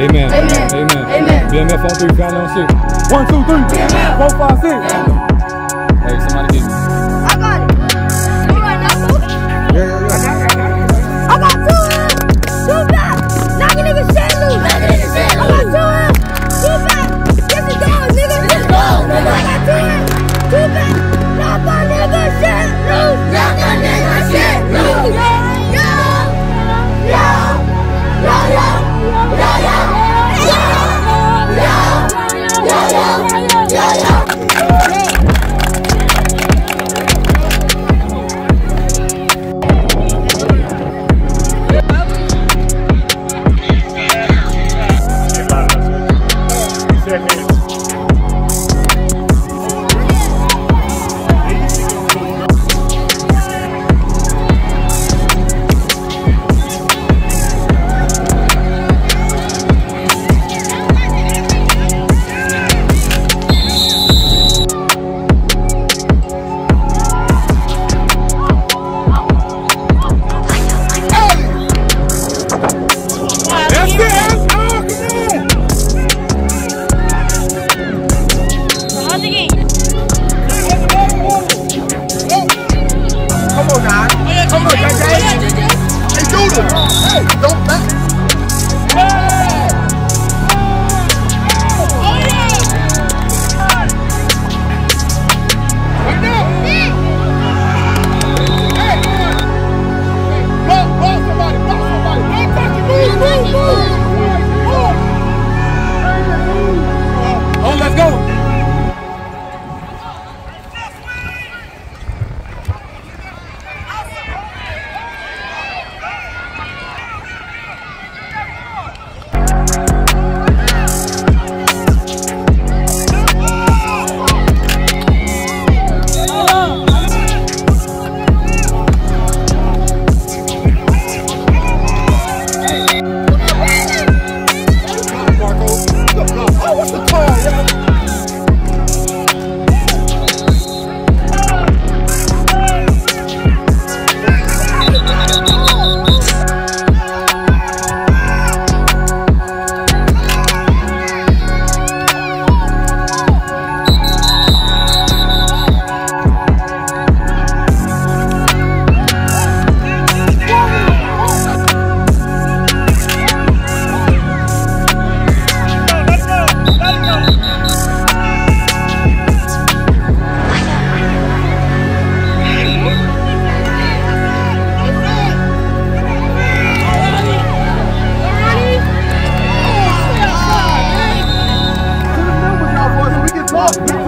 Amen. Amen. Amen. BMF on on 6. 1, 2, 3, 4, 5, 6. Hey, somebody get me. up.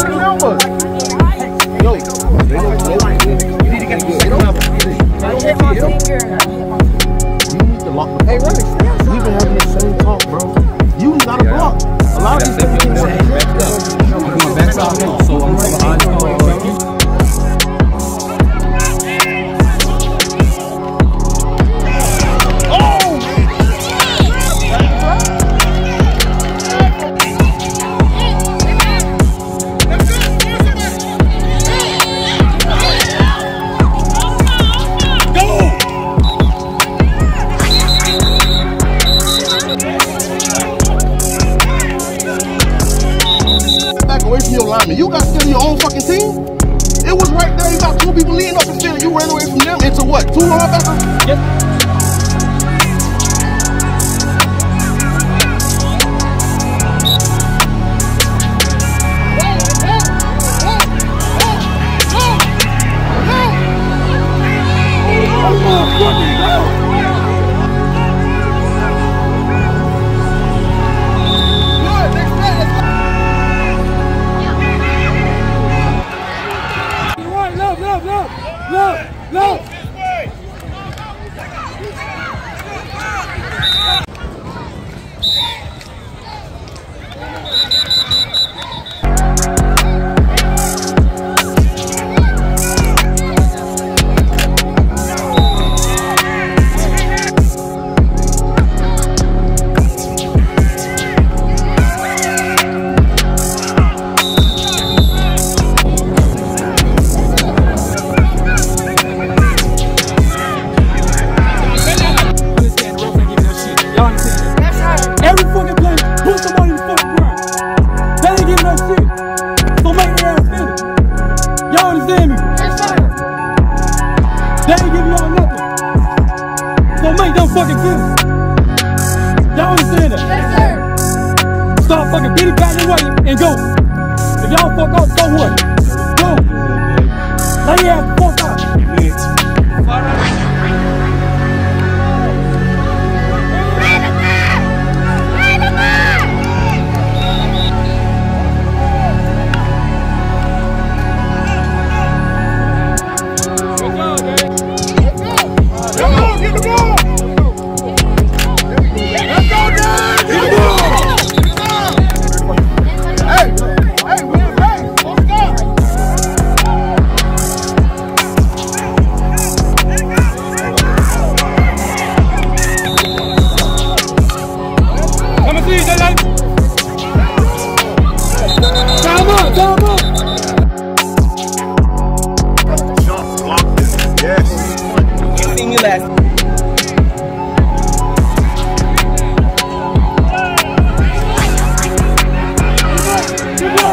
Your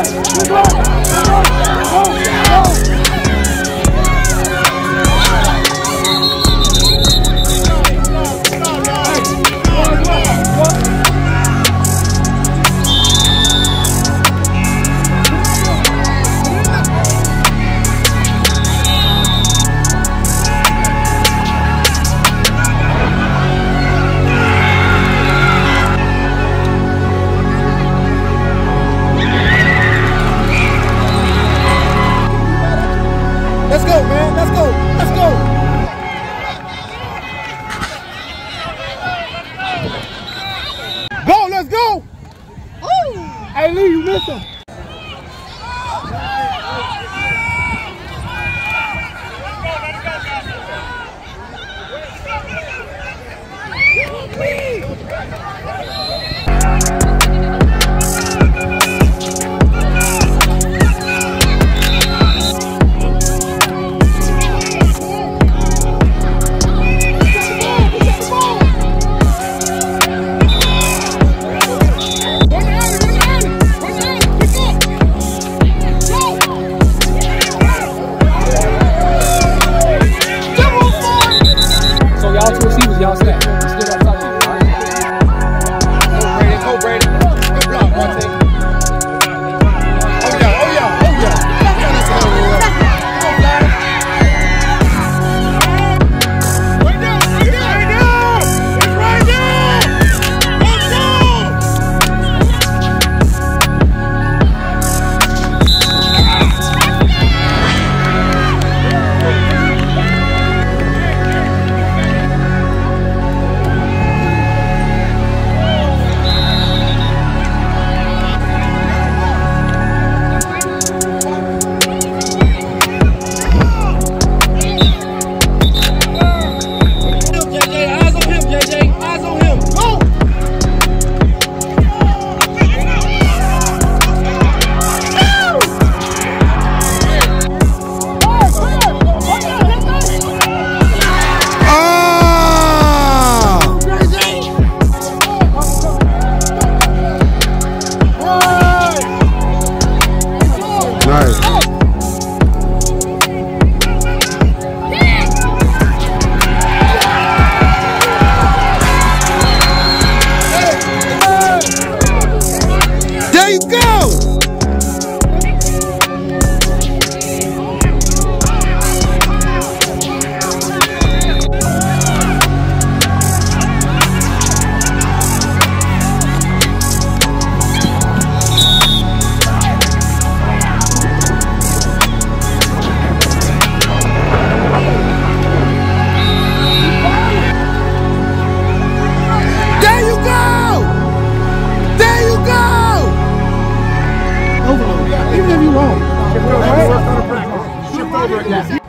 Good luck. So y'all two receivers, y'all stack. Yeah.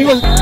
一个